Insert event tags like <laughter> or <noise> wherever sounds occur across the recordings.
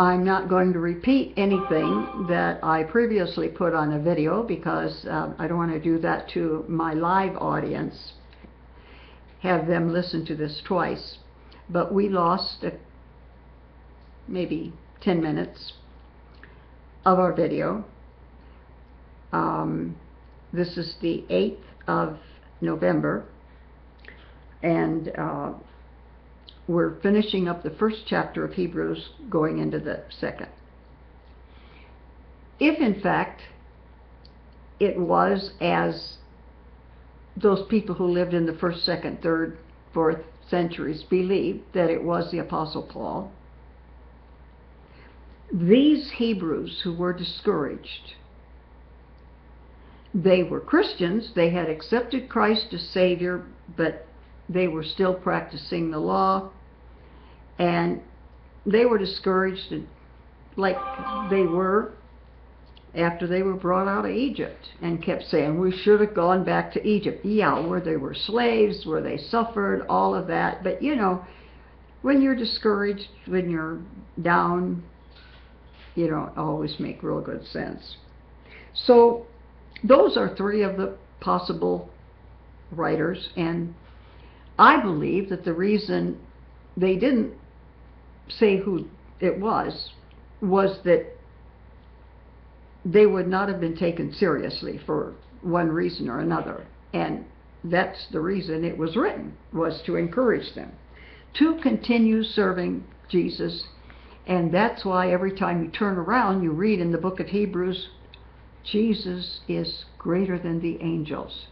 I'm not going to repeat anything that I previously put on a video because uh, I don't want to do that to my live audience, have them listen to this twice. But we lost a, maybe 10 minutes of our video. Um, this is the 8th of November, and uh, we're finishing up the first chapter of Hebrews, going into the second. If in fact it was as those people who lived in the first, second, third, fourth centuries believed that it was the Apostle Paul, these Hebrews who were discouraged, they were Christians, they had accepted Christ as Savior, but they were still practicing the law, and they were discouraged like they were after they were brought out of Egypt and kept saying, we should have gone back to Egypt. Yeah, where they were slaves, where they suffered, all of that. But you know, when you're discouraged, when you're down, you don't always make real good sense. So those are three of the possible writers, and I believe that the reason they didn't say who it was was that they would not have been taken seriously for one reason or another. And that's the reason it was written, was to encourage them to continue serving Jesus. And that's why every time you turn around, you read in the book of Hebrews, Jesus is greater than the angels.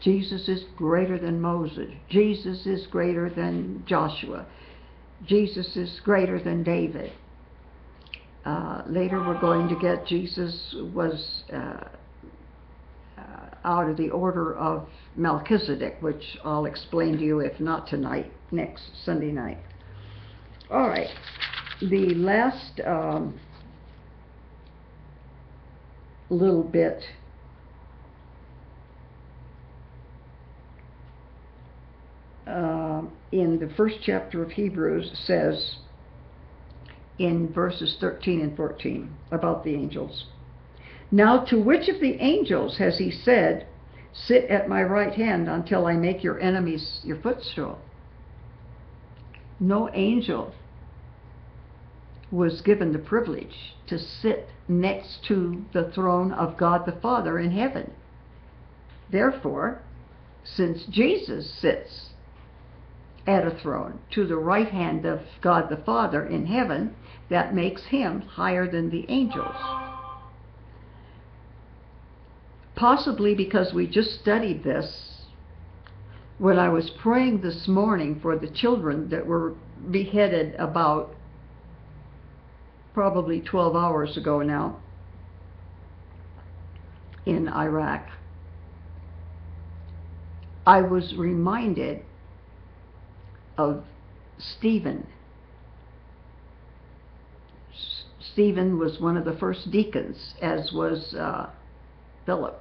Jesus is greater than Moses. Jesus is greater than Joshua. Jesus is greater than David. Uh, later we're going to get Jesus was uh, uh, out of the order of Melchizedek, which I'll explain to you, if not tonight, next Sunday night. All right, the last um, little bit uh, Um, in the first chapter of Hebrews says, in verses 13 and 14 about the angels. Now, to which of the angels has he said, Sit at my right hand until I make your enemies your footstool? No angel was given the privilege to sit next to the throne of God the Father in heaven. Therefore, since Jesus sits at a throne to the right hand of God the Father in heaven, that makes him higher than the angels. Possibly because we just studied this when I was praying this morning for the children that were beheaded about probably 12 hours ago now in Iraq. I was reminded of Stephen. Stephen was one of the first deacons, as was uh, Philip.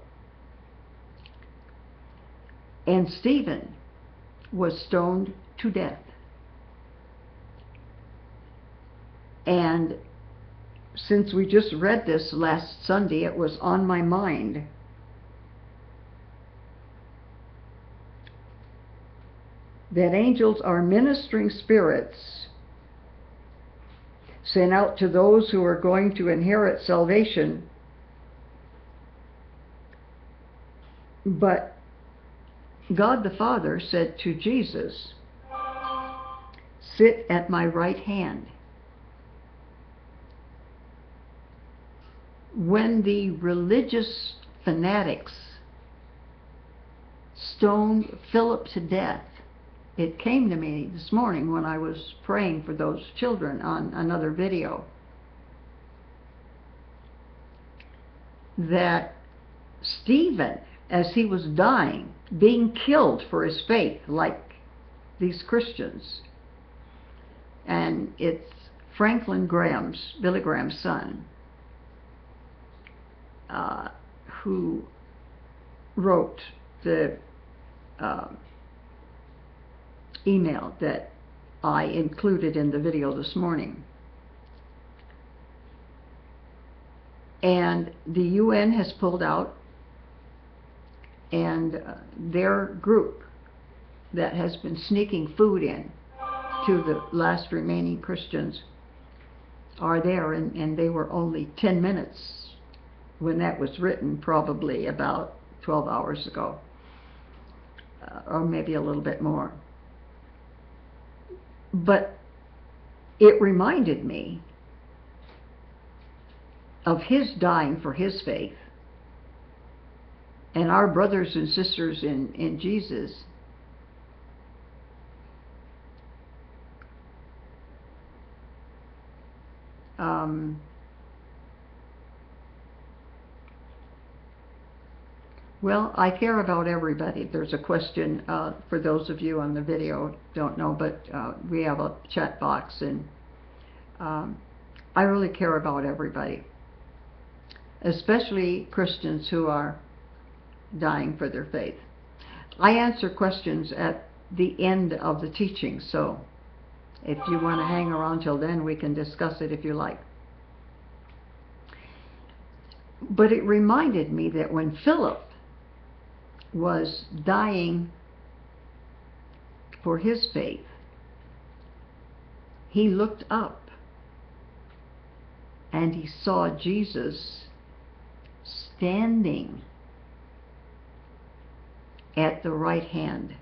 And Stephen was stoned to death. And since we just read this last Sunday, it was on my mind that angels are ministering spirits sent out to those who are going to inherit salvation. But God the Father said to Jesus, Sit at my right hand. When the religious fanatics stoned Philip to death, it came to me this morning when I was praying for those children on another video that Stephen, as he was dying, being killed for his faith, like these Christians, and it's Franklin Graham's, Billy Graham's son, uh, who wrote the uh, email that I included in the video this morning. and the UN has pulled out, and uh, their group that has been sneaking food in to the last remaining Christians are there, and, and they were only 10 minutes when that was written, probably about 12 hours ago, uh, or maybe a little bit more. But it reminded me of his dying for his faith. And our brothers and sisters in, in Jesus um, well, I care about everybody. There's a question uh, for those of you on the video don't know, but uh, we have a chat box, and um, I really care about everybody, especially Christians who are dying for their faith. I answer questions at the end of the teaching, so if you want to hang around till then, we can discuss it if you like. But it reminded me that when Philip was dying for his faith, he looked up and he saw Jesus standing at the right hand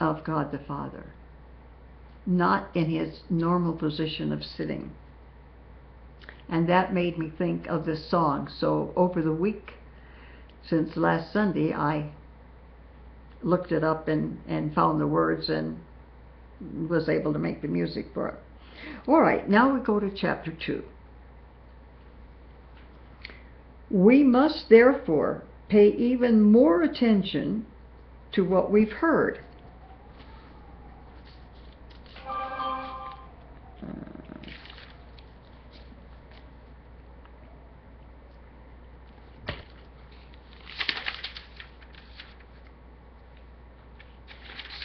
of God the Father, not in his normal position of sitting. And that made me think of this song. So over the week, since last Sunday, I looked it up and, and found the words and was able to make the music for it. All right, now we go to chapter 2. We must therefore pay even more attention to what we've heard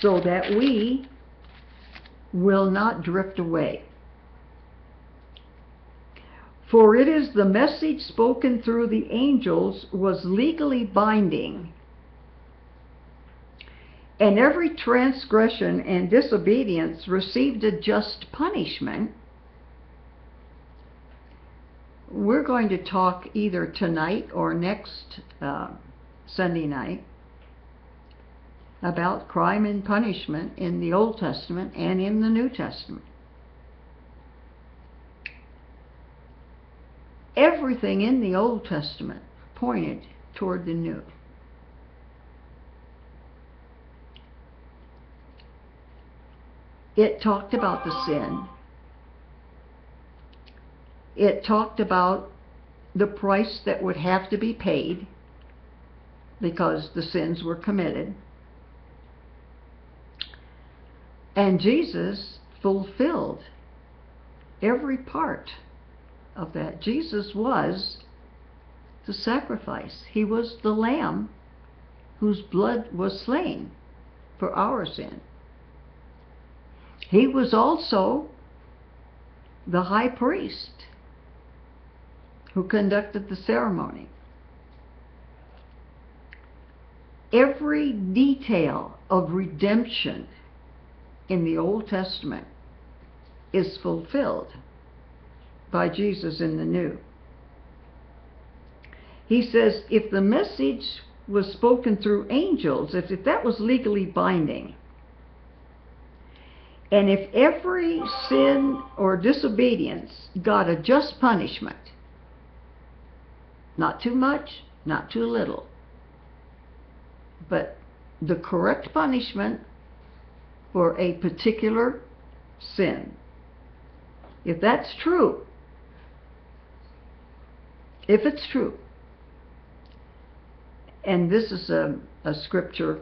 so that we will not drift away. For it is the message spoken through the angels was legally binding, and every transgression and disobedience received a just punishment. We're going to talk either tonight or next uh, Sunday night about crime and punishment in the Old Testament and in the New Testament. Everything in the Old Testament pointed toward the New. It talked about the sin. It talked about the price that would have to be paid because the sins were committed. And Jesus fulfilled every part of that. Jesus was the sacrifice. He was the lamb whose blood was slain for our sin. He was also the high priest who conducted the ceremony. Every detail of redemption in the Old Testament is fulfilled by Jesus in the New. He says if the message was spoken through angels, if, if that was legally binding, and if every sin or disobedience got a just punishment, not too much, not too little, but the correct punishment for a particular sin. If that's true, if it's true, and this is a, a scripture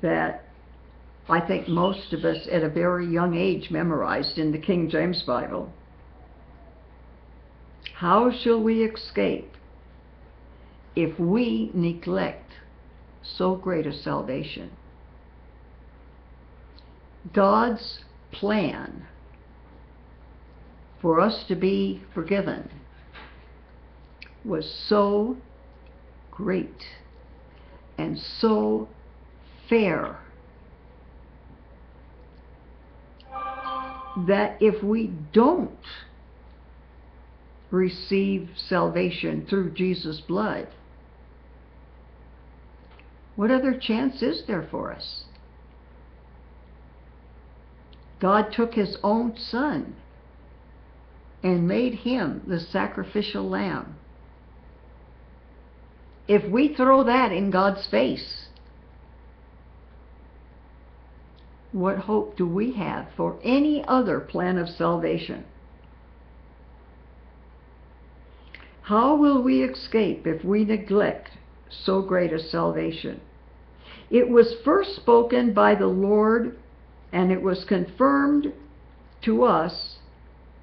that I think most of us at a very young age memorized in the King James Bible. How shall we escape if we neglect so great a salvation? God's plan for us to be forgiven was so great and so fair that if we don't receive salvation through Jesus' blood, what other chance is there for us? God took his own son and made him the sacrificial lamb. If we throw that in God's face, what hope do we have for any other plan of salvation? How will we escape if we neglect so great a salvation? It was first spoken by the Lord, and it was confirmed to us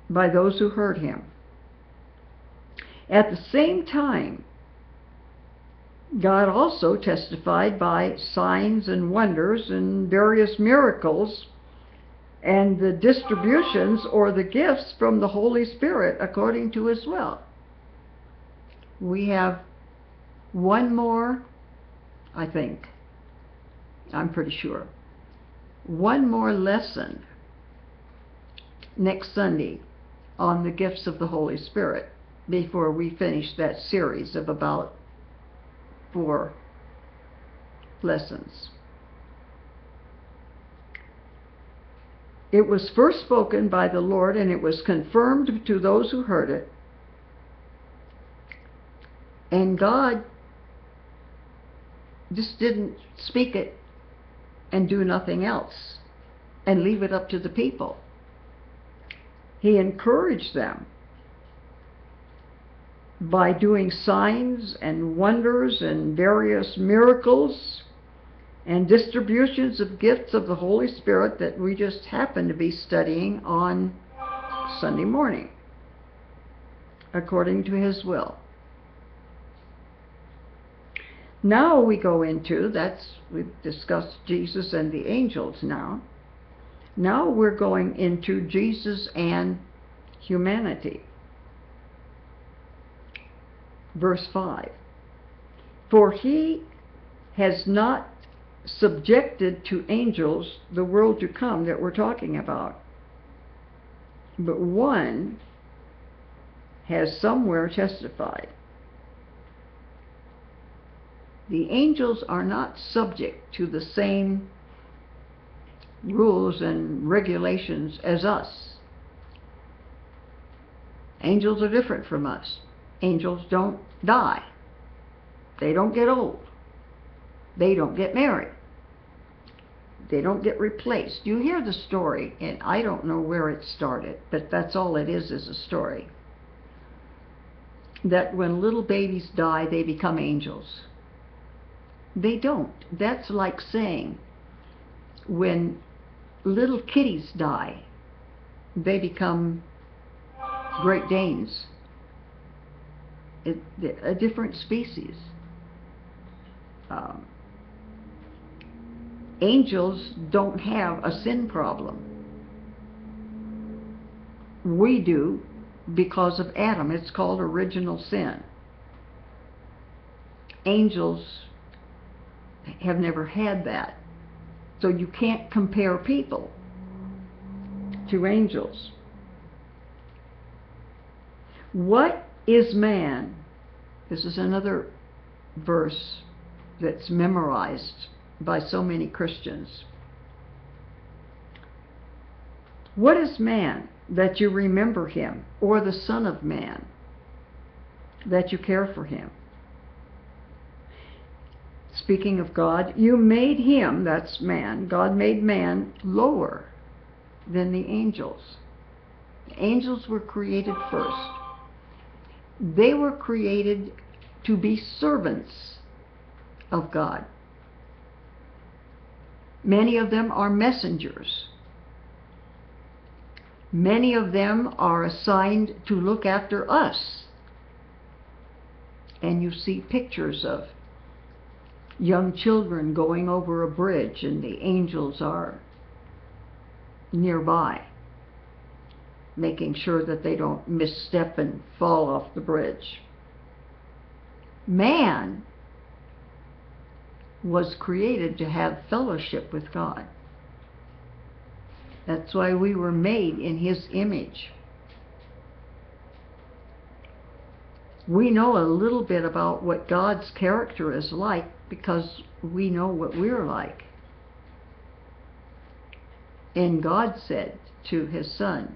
by those who heard him. At the same time, God also testified by signs and wonders and various miracles and the distributions or the gifts from the Holy Spirit according to his will. We have one more, I think, I'm pretty sure, one more lesson next Sunday on the gifts of the Holy Spirit before we finish that series of about four lessons. It was first spoken by the Lord and it was confirmed to those who heard it. And God just didn't speak it and do nothing else and leave it up to the people. He encouraged them by doing signs and wonders and various miracles and distributions of gifts of the Holy Spirit that we just happen to be studying on Sunday morning, according to His will. Now we go into, that's, we've discussed Jesus and the angels now. Now we're going into Jesus and humanity verse 5. For he has not subjected to angels the world to come that we're talking about, but one has somewhere testified. The angels are not subject to the same rules and regulations as us. Angels are different from us angels don't die. They don't get old. They don't get married. They don't get replaced. You hear the story, and I don't know where it started, but that's all it is, is a story. That when little babies die, they become angels. They don't. That's like saying when little kitties die, they become Great Danes a different species. Um, angels don't have a sin problem. We do because of Adam. It's called original sin. Angels have never had that. So you can't compare people to angels. What is man? This is another verse that's memorized by so many Christians. What is man that you remember him, or the Son of Man that you care for him? Speaking of God, you made him, that's man, God made man lower than the angels. The angels were created first. They were created to be servants of God. Many of them are messengers. Many of them are assigned to look after us. And you see pictures of young children going over a bridge and the angels are nearby. making sure that they don't misstep and fall off the bridge. Man was created to have fellowship with God. That's why we were made in His image. We know a little bit about what God's character is like because we know what we're like. And God said to His Son,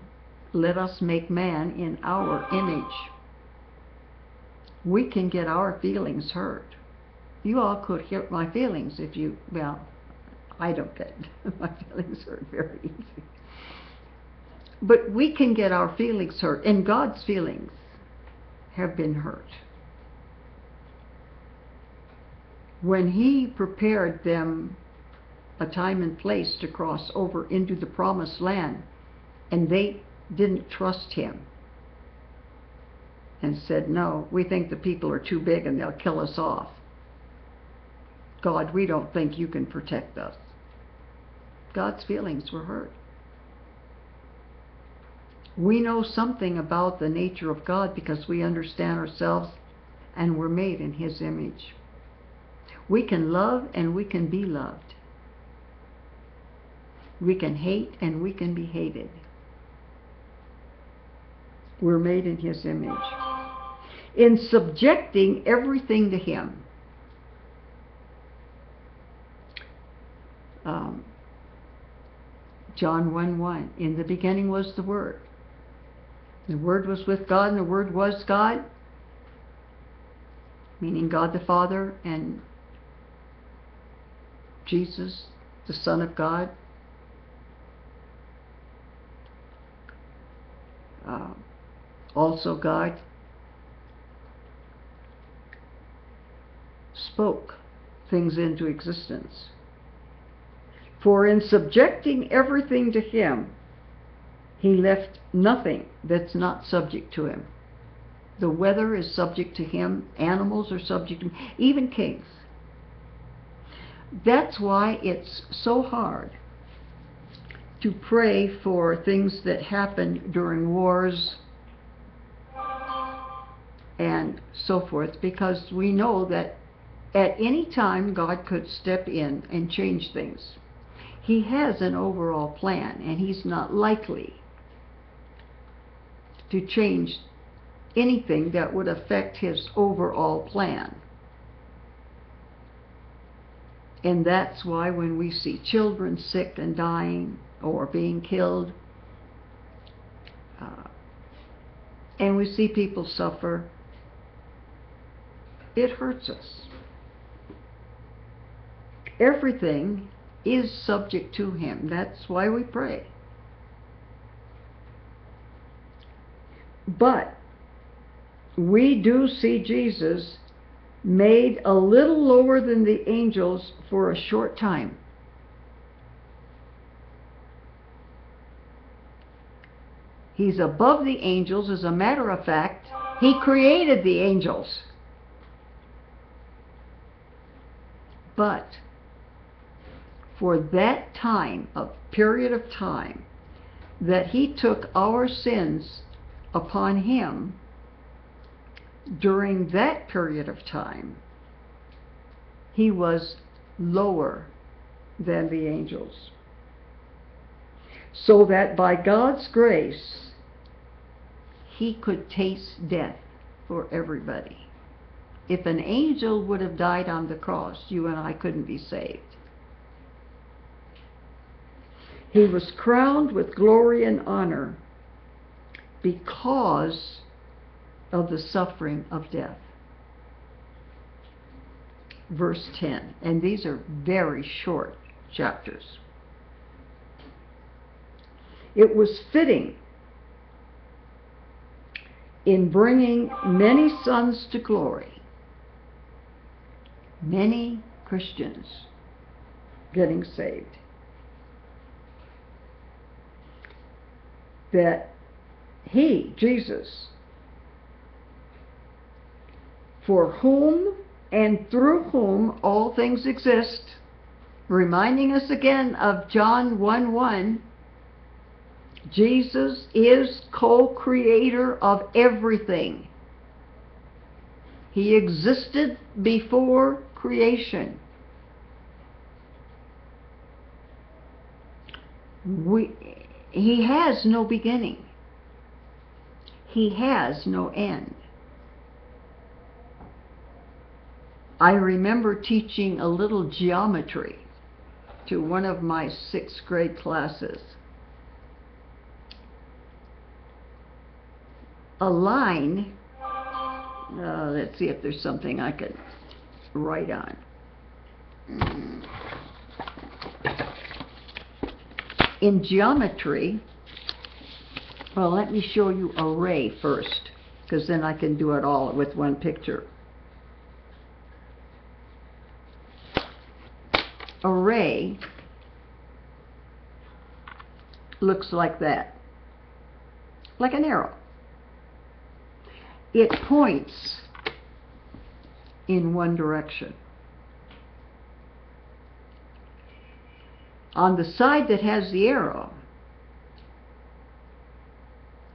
Let us make man in our image. We can get our feelings hurt. You all could hurt my feelings if you, well, I don't get <laughs> my feelings hurt very easy. But we can get our feelings hurt, and God's feelings have been hurt. When He prepared them a time and place to cross over into the promised land, and they didn't trust Him and said, No, we think the people are too big and they'll kill us off. God, we don't think you can protect us. God's feelings were hurt. We know something about the nature of God because we understand ourselves and we're made in His image. We can love and we can be loved. We can hate and we can be hated. We're made in His image. In subjecting everything to Him, um, John 1 1, in the beginning was the Word. The Word was with God, and the Word was God, meaning God the Father and Jesus, the Son of God. Uh, also, God spoke things into existence. For in subjecting everything to Him, He left nothing that's not subject to Him. The weather is subject to Him, animals are subject to Him, even kings. That's why it's so hard to pray for things that happen during wars and so forth, because we know that at any time God could step in and change things. He has an overall plan, and He's not likely to change anything that would affect His overall plan. And that's why when we see children sick and dying or being killed, uh, and we see people suffer, it hurts us. Everything is subject to Him. That's why we pray. But we do see Jesus made a little lower than the angels for a short time. He's above the angels. As a matter of fact, he created the angels. But for that time, a period of time, that he took our sins upon him, during that period of time, he was lower than the angels. So that by God's grace, he could taste death for everybody. If an angel would have died on the cross, you and I couldn't be saved. He was crowned with glory and honor because of the suffering of death. Verse 10, and these are very short chapters. It was fitting in bringing many sons to glory, many Christians getting saved, that he, Jesus, for whom and through whom all things exist, reminding us again of John 1 1, Jesus is co-creator of everything. He existed before creation. We, he has no beginning. He has no end. I remember teaching a little geometry to one of my sixth grade classes. A line, uh, let's see if there's something I could write on. In geometry, well, let me show you a ray first, because then I can do it all with one picture. A ray looks like that, like an arrow. It points in one direction. On the side that has the arrow,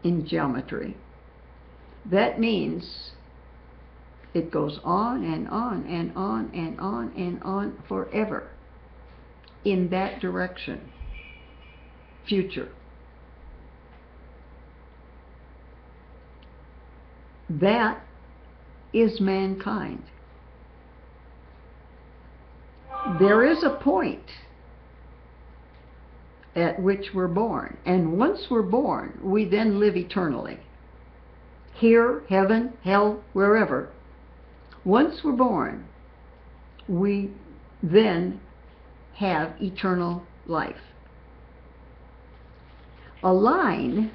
in geometry, that means it goes on and on and on and on and on forever in that direction. Future. That is mankind. There is a point at which we're born. And once we're born, we then live eternally. Here, heaven, hell, wherever. Once we're born, we then have eternal life. A line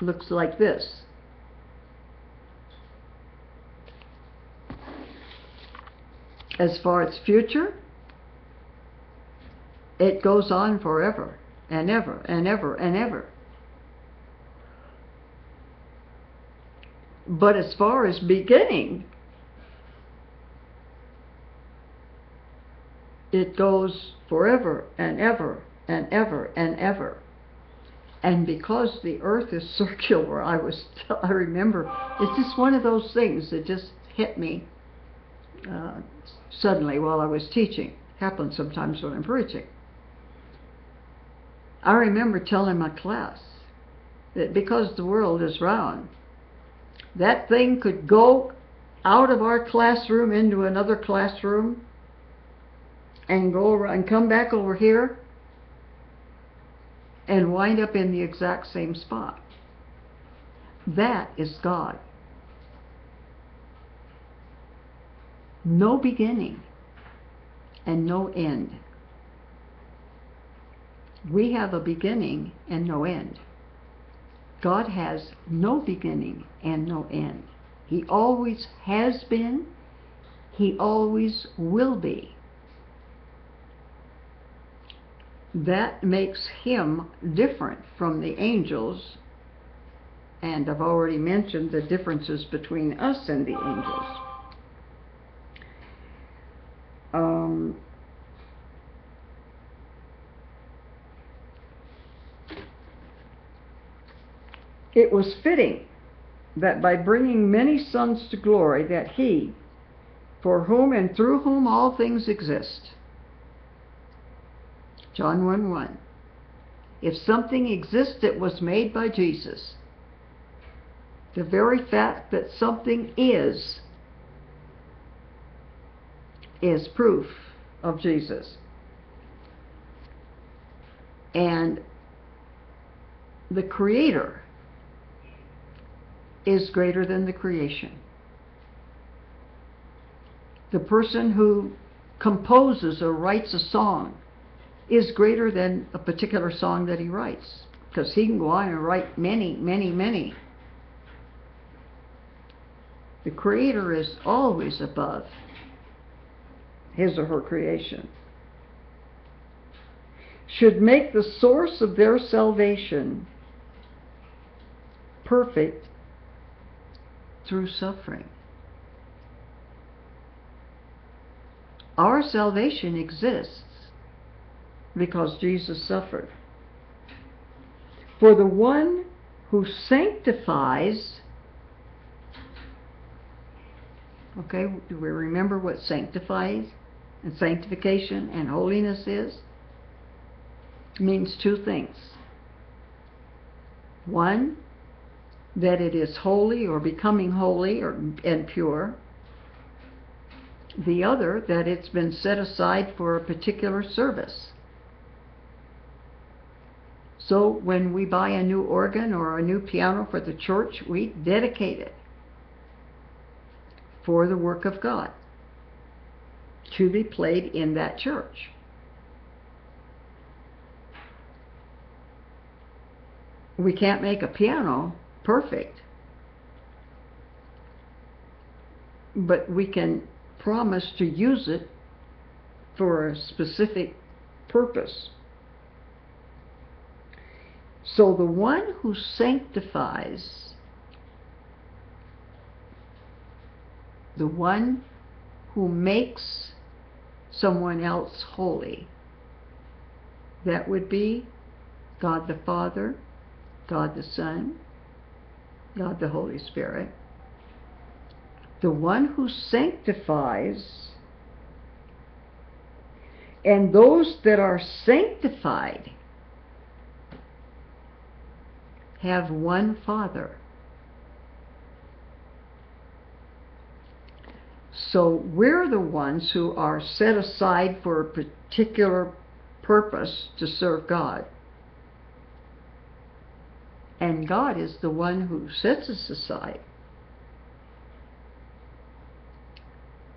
looks like this. As far as future, it goes on forever and ever and ever and ever. But as far as beginning, it goes forever and ever and ever and ever. And because the earth is <laughs> circular, I was, I remember, it's just one of those things that just hit me uh, suddenly while I was teaching. Happens sometimes when I'm preaching. I remember telling my class that because the world is round, that thing could go out of our classroom into another classroom and go and come back over here and wind up in the exact same spot. That is God. No beginning and no end. We have a beginning and no end. God has no beginning and no end. He always has been. He always will be. That makes him different from the angels. And I've already mentioned the differences between us and the angels. Um, it was fitting that by bringing many sons to glory that he, for whom and through whom all things exist, John 1 1, if something exists that was made by Jesus, the very fact that something is, is proof of Jesus. And the Creator is greater than the creation. The person who composes or writes a song is greater than a particular song that he writes because he can go on and write many, many, many. The Creator is always above his or her creation. Should make the source of their salvation perfect through suffering. Our salvation exists because Jesus suffered. For the one who sanctifies, okay, do we remember what sanctifies and sanctification and holiness is? It means two things. One, that it is holy or becoming holy or, and pure. The other, that it's been set aside for a particular service. So when we buy a new organ or a new piano for the church, we dedicate it for the work of God to be played in that church. We can't make a piano perfect, but we can promise to use it for a specific purpose. So the one who sanctifies, the one who makes someone else holy, that would be God the Father, God the Son, God the Holy Spirit. The one who sanctifies and those that are sanctified have one Father. So we're the ones who are set aside for a particular purpose to serve God. And God is the one who sets us aside.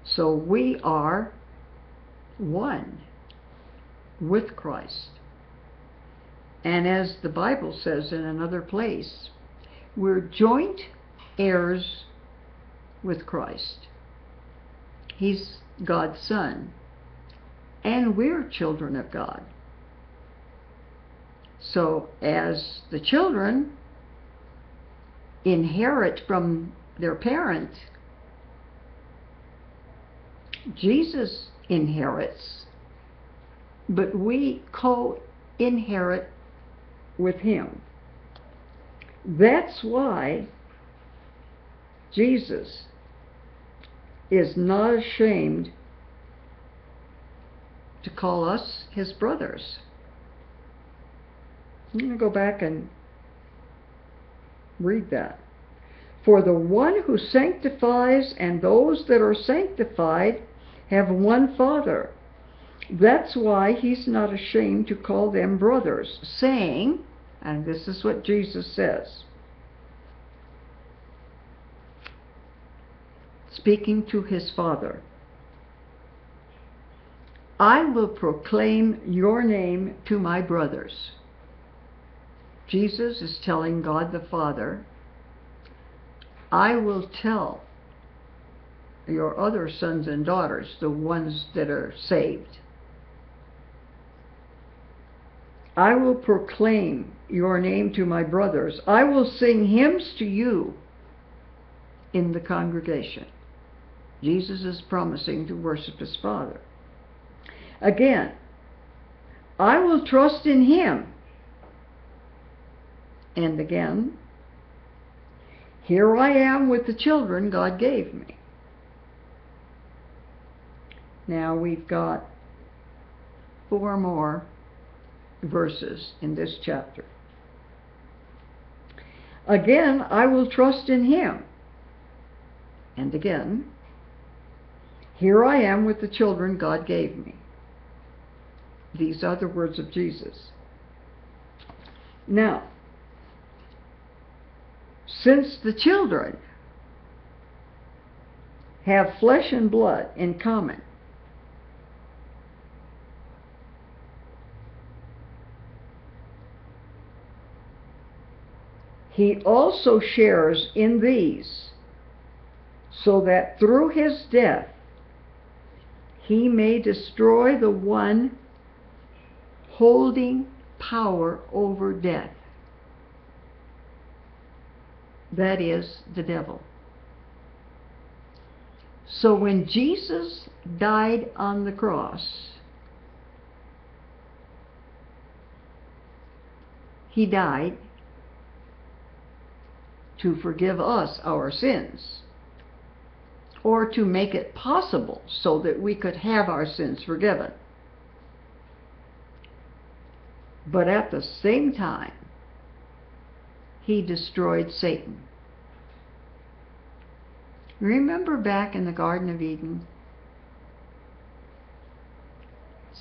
So we are one with Christ. And as the Bible says in another place, we're joint heirs with Christ. He's God's Son. And we're children of God. So as the children inherit from their parent, Jesus inherits, but we co-inherit with him. That's why Jesus is not ashamed to call us his brothers. I'm going to go back and read that. For the one who sanctifies and those that are sanctified have one Father. That's why he's not ashamed to call them brothers, saying, and this is what Jesus says, speaking to his Father, I will proclaim your name to my brothers. Jesus is telling God the Father, I will tell your other sons and daughters, the ones that are saved. I will proclaim your name to my brothers. I will sing hymns to you in the congregation. Jesus is promising to worship his Father. Again, I will trust in him. And again, here I am with the children God gave me. Now we've got four more verses in this chapter. Again, I will trust in him. And again, here I am with the children God gave me. These are the words of Jesus. Now, since the children have flesh and blood in common, he also shares in these, so that through his death he may destroy the one holding power over death. That is the devil. So when Jesus died on the cross, he died to forgive us our sins or to make it possible so that we could have our sins forgiven. But at the same time, he destroyed Satan. Remember back in the Garden of Eden?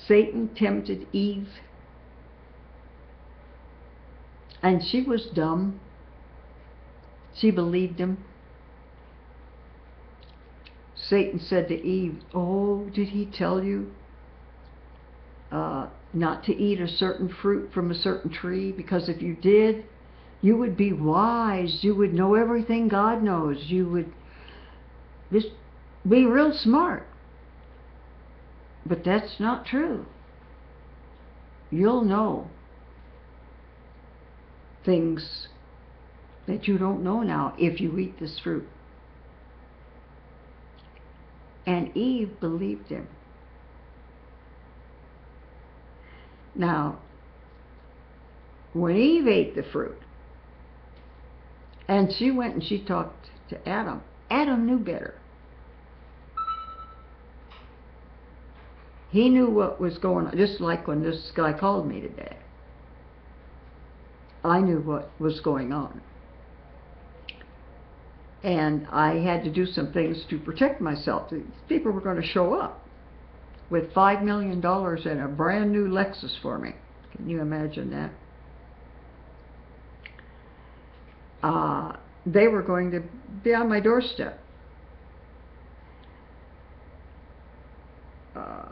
Satan tempted Eve, and she was dumb. She believed him. Satan said to Eve, Oh, did he tell you uh, not to eat a certain fruit from a certain tree? Because if you did, you would be wise. You would know everything God knows. You would just be real smart. But that's not true. You'll know things that you don't know now if you eat this fruit. And Eve believed him. Now, when Eve ate the fruit, and she went and she talked to Adam, Adam knew better. He knew what was going on, just like when this guy called me today. I knew what was going on. And I had to do some things to protect myself. These people were going to show up with $5 million and a brand new Lexus for me. Can you imagine that? Uh, they were going to be on my doorstep. Uh,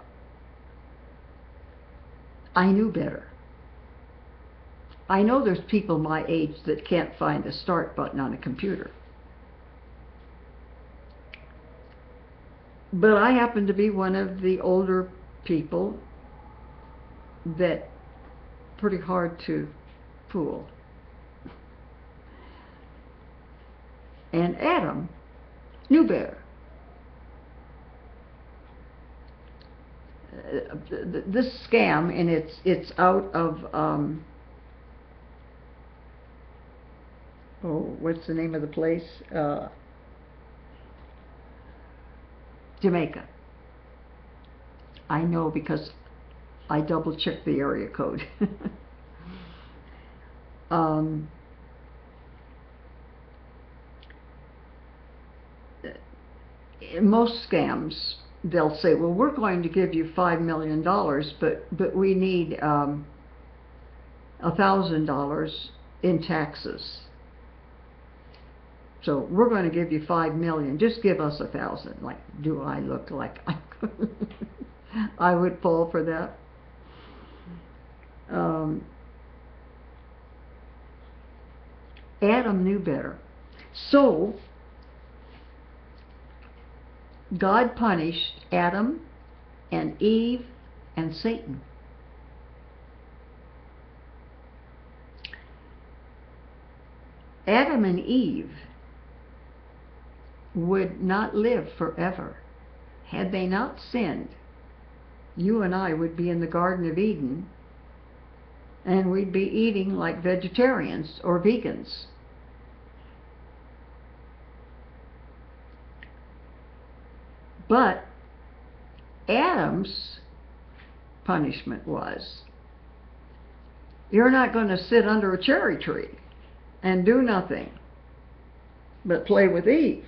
I knew better. I know there's people my age that can't find the start button on a computer. But I happen to be one of the older people that pretty hard to fool. And Adam knew better. Uh, this scam, and it's it's out of um, oh, what's the name of the place? Uh, Jamaica. I know because I double checked the area code. <laughs> um, most scams, they'll say, "Well, we're going to give you five million dollars, but but we need a um, thousand dollars in taxes." So we're going to give you five million. Just give us a thousand. Like, do I look like I, <laughs> I would fall for that? Um, Adam knew better. So God punished Adam and Eve and Satan. Adam and Eve would not live forever. Had they not sinned, you and I would be in the Garden of Eden and we'd be eating like vegetarians or vegans. But Adam's punishment was you're not going to sit under a cherry tree and do nothing but play with Eve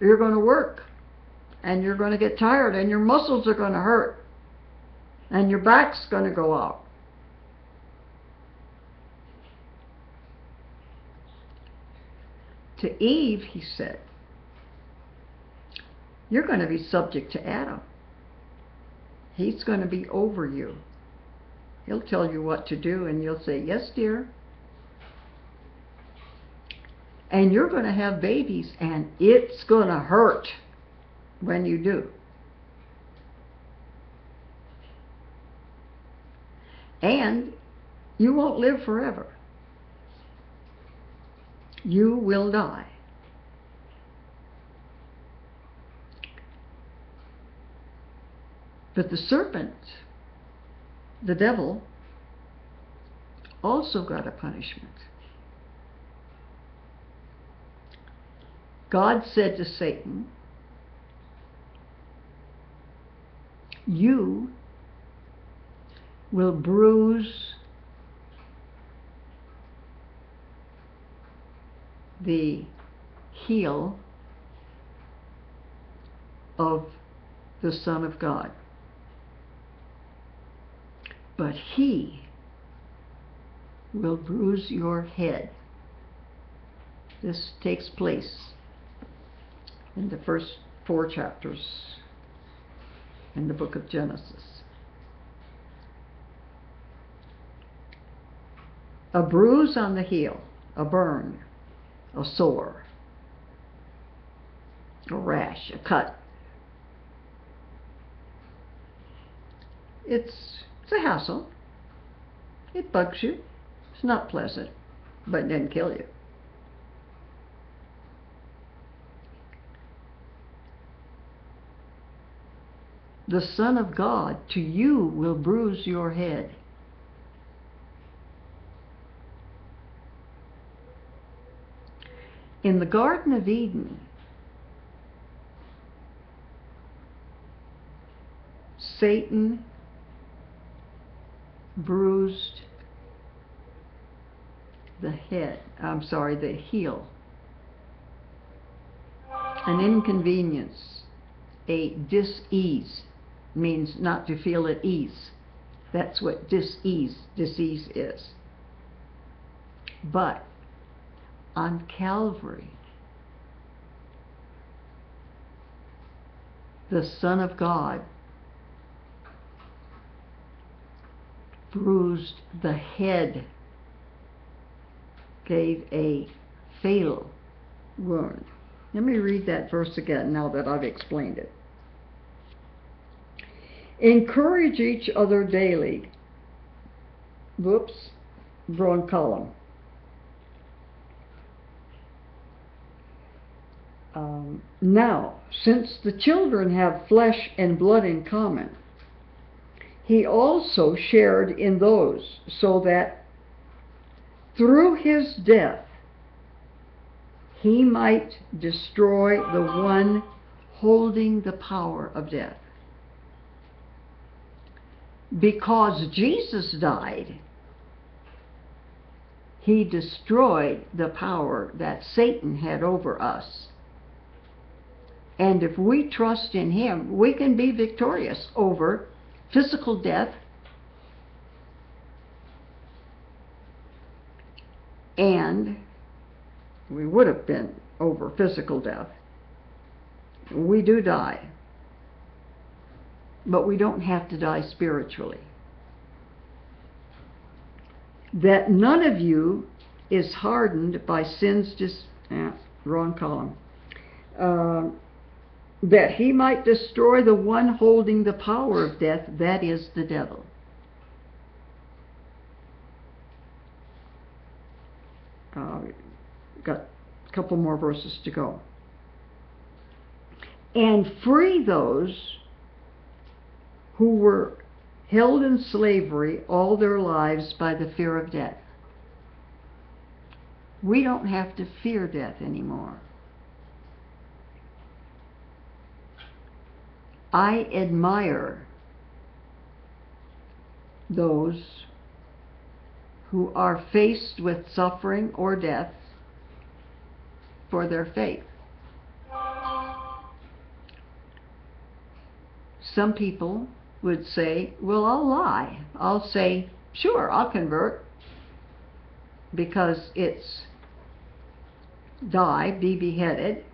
you're going to work and you're going to get tired and your muscles are going to hurt and your back's going to go out. To Eve, he said, you're going to be subject to Adam. He's going to be over you. He'll tell you what to do and you'll say, yes, dear and you're going to have babies and it's going to hurt when you do. And you won't live forever. You will die. But the serpent, the devil, also got a punishment. God said to Satan, You will bruise the heel of the Son of God. But he will bruise your head. This takes place in the first four chapters in the book of Genesis. A bruise on the heel, a burn, a sore, a rash, a cut. It's, it's a hassle. It bugs you. It's not pleasant, but it doesn't kill you. The Son of God to you will bruise your head. In the Garden of Eden, Satan bruised the head, I'm sorry, the heel. An inconvenience, a dis-ease, means not to feel at ease. That's what dis-ease, disease is. But on Calvary, the Son of God bruised the head, gave a fatal wound. Let me read that verse again now that I've explained it. Encourage each other daily. Whoops, wrong column. Um, now, since the children have flesh and blood in common, he also shared in those, so that through his death he might destroy the one holding the power of death. Because Jesus died, he destroyed the power that Satan had over us. And if we trust in him, we can be victorious over physical death and we would have been over physical death. We do die, but we don't have to die spiritually. That none of you is hardened by sin's dis- eh, wrong column. Uh, that he might destroy the one holding the power of death, that is the devil. Uh, got a couple more verses to go. And free those who were held in slavery all their lives by the fear of death. We don't have to fear death anymore. I admire those who are faced with suffering or death for their faith. Some people would say, well, I'll lie. I'll say, sure, I'll convert because it's die, be beheaded,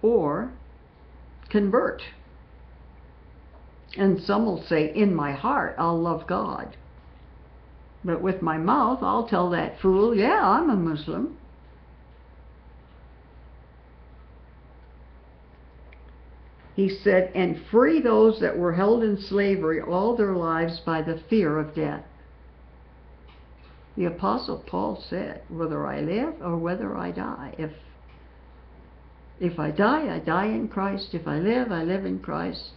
or convert. And some will say, in my heart, I'll love God. But with my mouth, I'll tell that fool, yeah, I'm a Muslim. He said, and free those that were held in slavery all their lives by the fear of death. The Apostle Paul said, whether I live or whether I die, if if I die, I die in Christ. If I live, I live in Christ.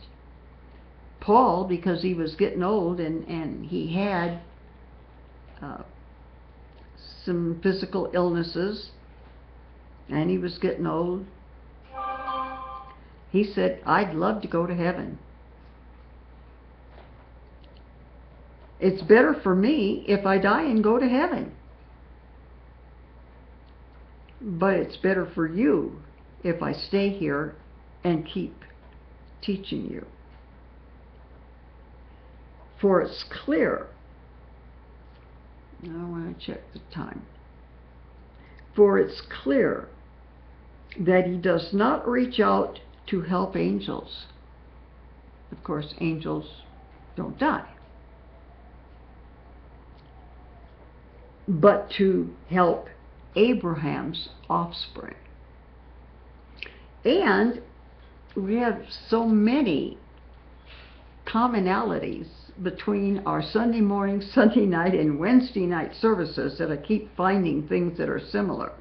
Paul because he was getting old and, and he had uh, some physical illnesses and he was getting old. He said, I'd love to go to heaven. It's better for me if I die and go to heaven. But it's better for you if I stay here and keep teaching you. For it's clear, I want to check the time. For it's clear that he does not reach out to help angels. Of course, angels don't die. But to help Abraham's offspring. And we have so many commonalities between our Sunday morning, <laughs> Sunday night, and Wednesday night services that I keep finding things that are similar.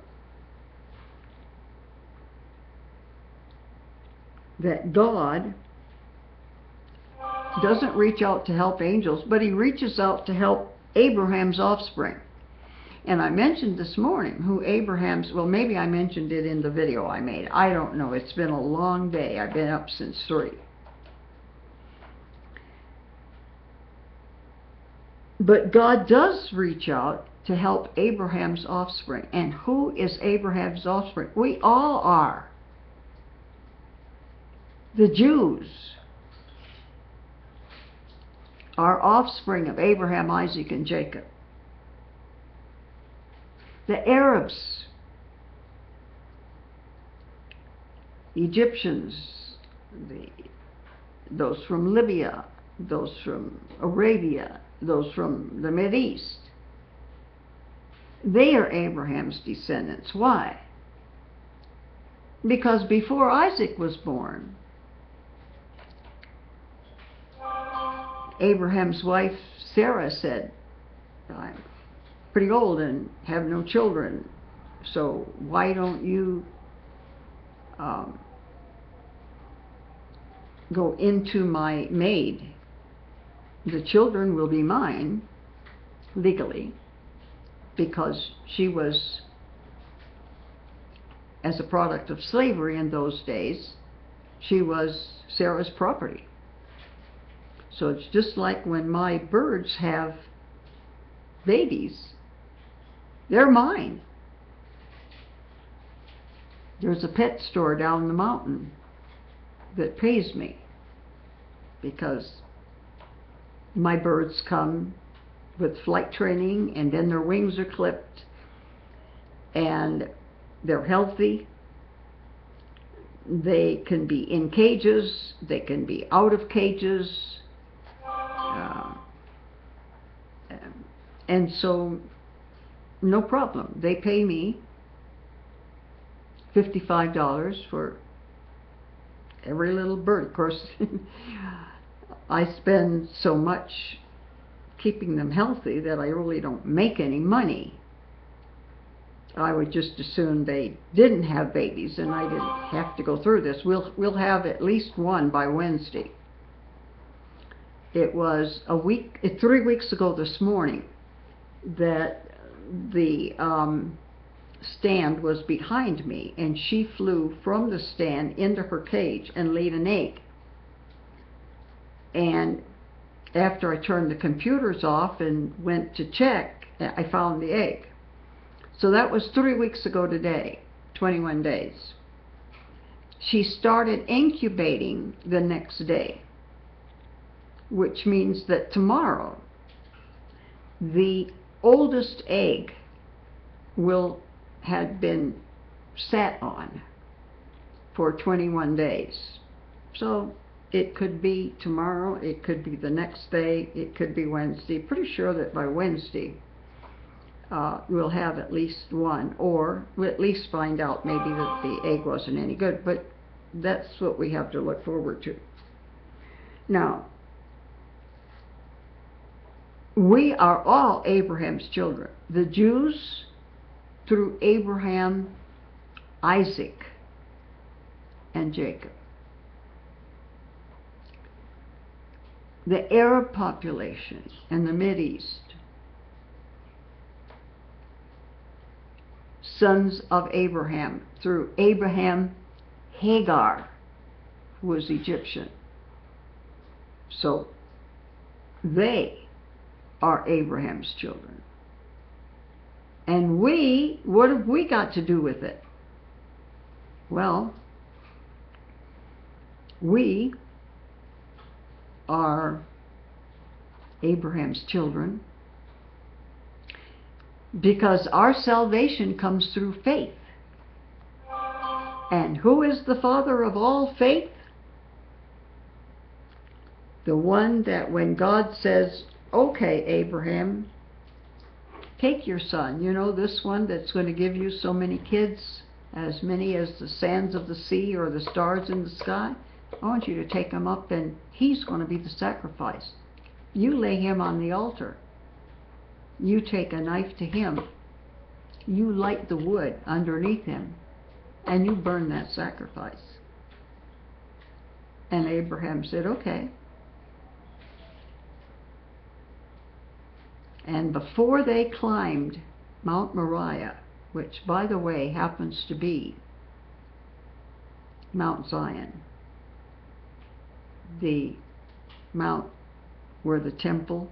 That God doesn't reach out to help angels, but He reaches out to help Abraham's offspring. And I mentioned this morning who Abraham's, well, maybe I mentioned it in the video I made. I don't know. It's been a long day. I've been up since 3. But God does reach out to help Abraham's offspring. And who is Abraham's offspring? We all are. The Jews are offspring of Abraham, Isaac, and Jacob the Arabs, Egyptians, the, those from Libya, those from Arabia, those from the East. They are Abraham's descendants. Why? Because before Isaac was born, Abraham's wife Sarah said, pretty old and have no children. So why don't you um, go into my maid? The children will be mine legally because she was, as a product of slavery in those days, she was Sarah's property. So it's just like when my birds have babies, they're mine. There's a pet store down the mountain that pays me because my birds come with flight training and then their wings are clipped and they're healthy. They can be in cages, they can be out of cages. Uh, and so no problem. They pay me $55 for every little bird. Of course, <laughs> I spend so much keeping them healthy that I really don't make any money. I would just assume they didn't have babies and I didn't have to go through this. We'll, we'll have at least one by Wednesday. It was a week, three weeks ago this morning that the um, stand was behind me and she flew from the stand into her cage and laid an egg. And after I turned the computers off and went to check, I found the egg. So that was three weeks ago today, 21 days. She started incubating the next day, which means that tomorrow the oldest egg will have been sat on for 21 days. So it could be tomorrow, it could be the next day, it could be Wednesday. Pretty sure that by Wednesday uh, we'll have at least one, or we'll at least find out maybe that the egg wasn't any good, but that's what we have to look forward to. Now, we are all Abraham's children. The Jews through Abraham, Isaac, and Jacob. the Arab population in the East, sons of Abraham, through Abraham, Hagar was Egyptian. So they are Abraham's children. And we, what have we got to do with it? Well, we are Abraham's children because our salvation comes through faith. And who is the father of all faith? The one that when God says, okay, Abraham, take your son, you know, this one that's going to give you so many kids, as many as the sands of the sea or the stars in the sky. I want you to take him up and he's going to be the sacrifice. You lay him on the altar. You take a knife to him. You light the wood underneath him and you burn that sacrifice. And Abraham said, okay. And before they climbed Mount Moriah, which, by the way, happens to be Mount Zion, the mount where the temple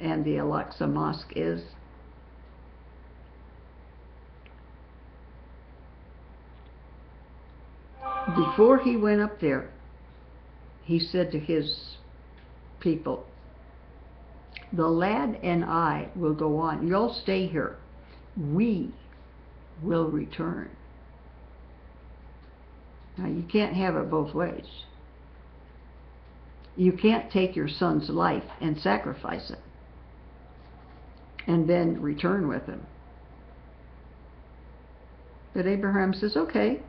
and the Al-Aqsa Mosque is. Before he went up there, he said to his people, the lad and I will go on. You'll stay here. We will return. Now, you can't have it both ways. You can't take your son's life and sacrifice it and then return with him. But Abraham says, okay.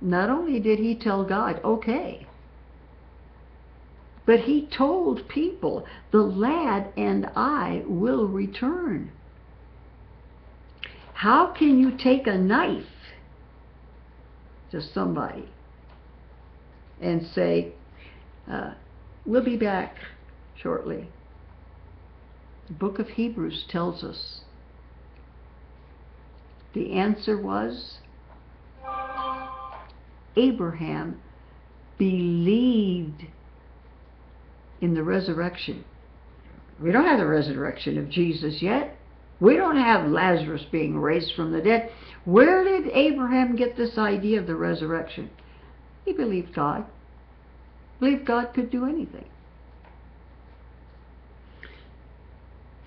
Not only did he tell God, okay, but he told people, the lad and I will return. How can you take a knife to somebody and say, uh, we'll be back shortly? The book of Hebrews tells us the answer was Abraham believed in the resurrection. We don't have the resurrection of Jesus yet. We don't have Lazarus being raised from the dead. Where did Abraham get this idea of the resurrection? He believed God. Believed God could do anything.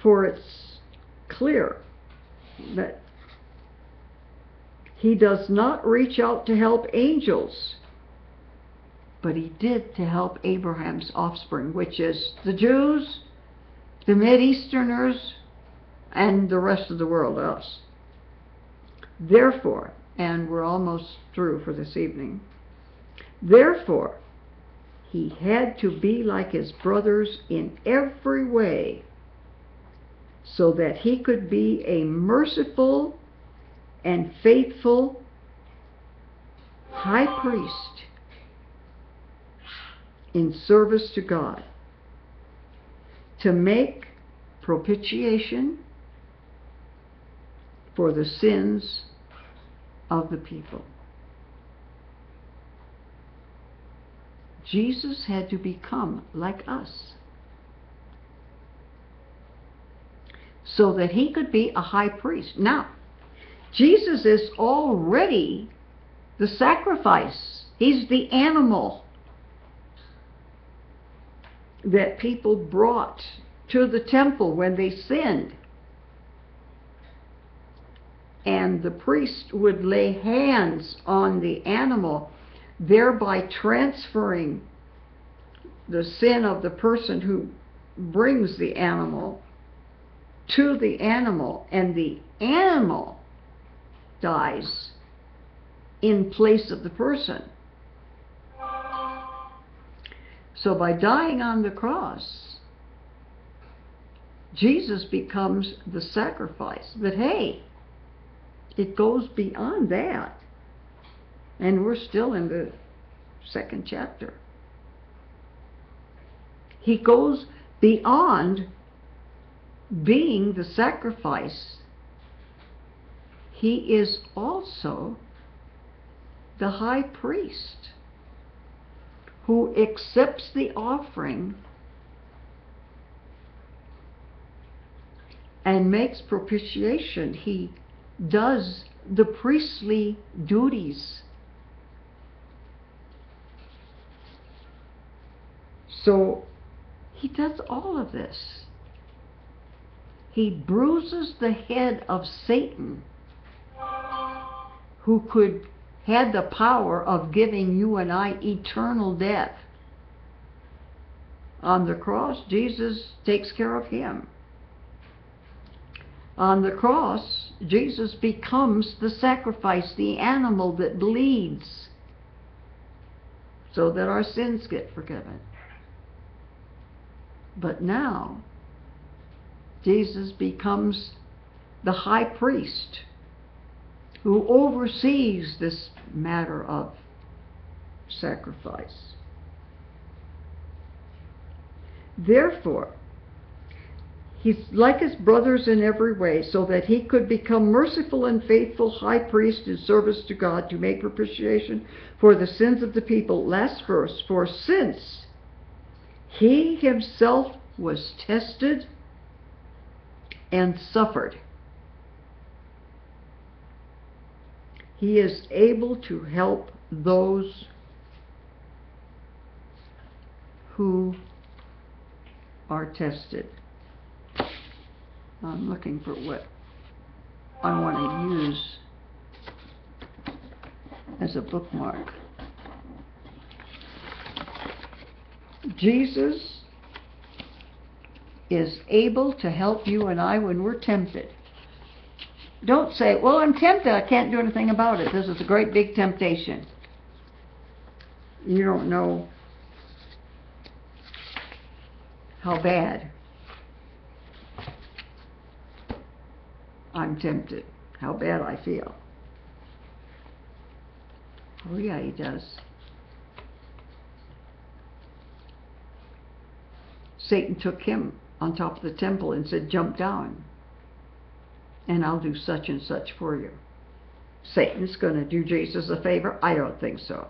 For it's clear that he does not reach out to help angels but he did to help Abraham's offspring, which is the Jews, the Mid-Easterners, and the rest of the world, us. Therefore, and we're almost through for this evening, therefore, he had to be like his brothers in every way so that he could be a merciful and faithful high priest in service to God to make propitiation for the sins of the people. Jesus had to become like us so that he could be a high priest. Now, Jesus is already the sacrifice. He's the animal that people brought to the temple when they sinned. And the priest would lay hands on the animal, thereby transferring the sin of the person who brings the animal to the animal, and the animal dies in place of the person. So by dying on the cross, Jesus becomes the sacrifice. But hey, it goes beyond that. And we're still in the second chapter. He goes beyond being the sacrifice. He is also the high priest who accepts the offering and makes propitiation. He does the priestly duties. So he does all of this. He bruises the head of Satan, who could had the power of giving you and I eternal death. On the cross, Jesus takes care of him. On the cross, Jesus becomes the sacrifice, the animal that bleeds, so that our sins get forgiven. But now, Jesus becomes the high priest who oversees this matter of sacrifice. Therefore, he's like his brothers in every way, so that he could become merciful and faithful high priest in service to God to make propitiation for the sins of the people. Last verse, for since he himself was tested and suffered, he is able to help those who are tested. I'm looking for what I want to use as a bookmark. Jesus is able to help you and I when we're tempted. Don't say, well, I'm tempted, I can't do anything about it. This is a great big temptation. You don't know how bad I'm tempted, how bad I feel. Oh, yeah, he does. Satan took him on top of the temple and said, Jump down, and I'll do such and such for you. Satan's going to do Jesus a favor? I don't think so.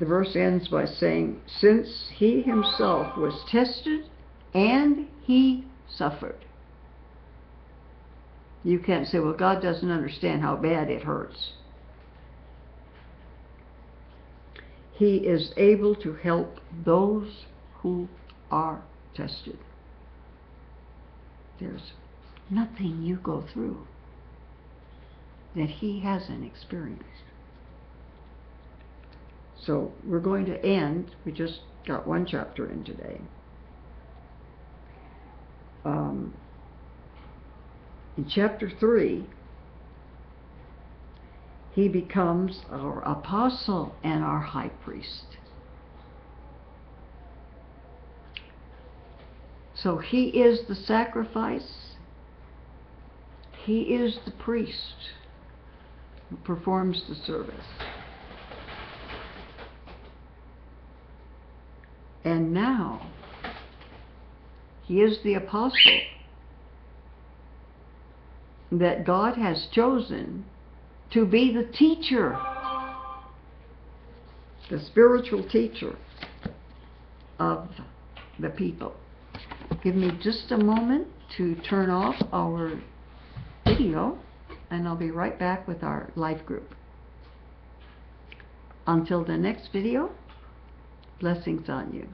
the verse ends by saying, Since he himself was tested and he suffered. You can't say, well, God doesn't understand how bad it hurts. He is able to help those who are tested. There's nothing you go through that he hasn't experienced. So we're going to end, we just got one chapter in today. Um, in chapter 3, he becomes our apostle and our high priest. So he is the sacrifice, he is the priest who performs the service. And now, he is the apostle that God has chosen to be the teacher, the spiritual teacher of the people. Give me just a moment to turn off our video and I'll be right back with our life group. Until the next video, Blessings on you.